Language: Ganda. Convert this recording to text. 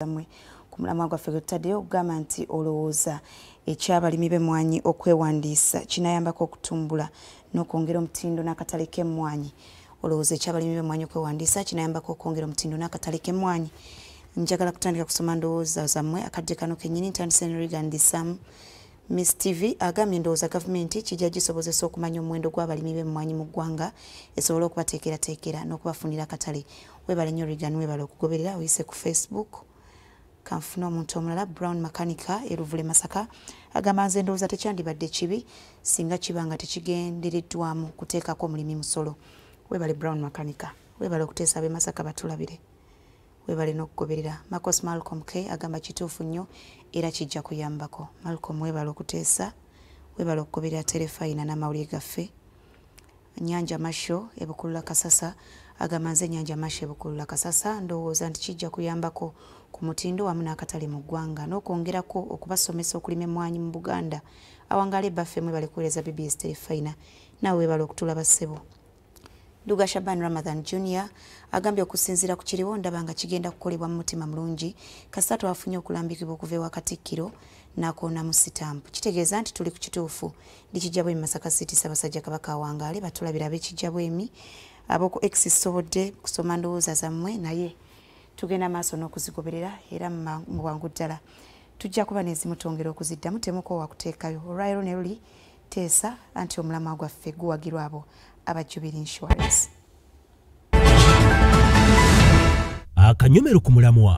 zamwe ku mulamwa gwaffe gwe tutaddeyo okugamba nti olowooza ekyabalimi b'emmwanyi okwewandiisa kinayambako okutumbula n'okwongera omutindo n'akatale k'emmwanyi. Olowooza ekyabalimi b'emmwanyi okwewandiisa kinayambako okwongera omutindo n'akatale k'emmwanyi. Njagala kutandika kusoma ndowooza zammwe akadde kano kennyini ntandise ne rigandisaamu miss tv agambye ndowooza gavumenti kijja gisobozesa okumanya omuwendo gw'abalimi b'emmwanyi mu ggwanga esobole okubateekerateekera n'okubafunira akatale. Webale nnyo rigan webale okugoberera oyise ku facebook kanfuna omuntu omulala brown makanika eruvule masaka agamba nze ndowooza tekyandibadde kibi singa kiba nga tekigendereddwamu kuteekako omulimi musolo. Webale brown makanika webale okuteesa be masaka batulabire. Webale n'okugoberera. Marcos malcolm k agamba kituufu nnyo era kijja kuyambako. Malcolm webale okuteesa webale okugoberera terefayina n'amawulire gaffe nyanja masho ebukulula kasasa agamba nze nyanja masho ebukulula kasasa ndowooza nti kijja kuyambako ku mutindo wamu n'akatale mu ggwanga n'okwongerako okubasomesa okulima emmwanyi mu buganda. Awangaala ebbaffe mwe bali kuweereza bbs terefayina naawe webala okutulaba ssebo luga shaban ramathan junior agambye okusinziira ku kiriwo ndaba nga kigenda kukolebwa mu mutima mulungi. Kasita twafunye okulambikibwa okuva ewa katikkiro nakoonamu sitampu. Kitegeeza nti tuli ku kituufu ndikijja bwemi masaka city ssaabasajja kabaka awangaale batulabira ab'ekijja bwemi ab'oku ex sobodde kusoma ndowooza zammwe naye tugenda maaso n'okuzigoberera era mu bwangu ddala. Tujja kuba nezimutongera okuziddamu temukoowa kuteekayo. Olwaliro ne luli teesa anti omulamwa gwaffe guwagirwa abo abajubiri insurance. Akanyomero ku mulamwa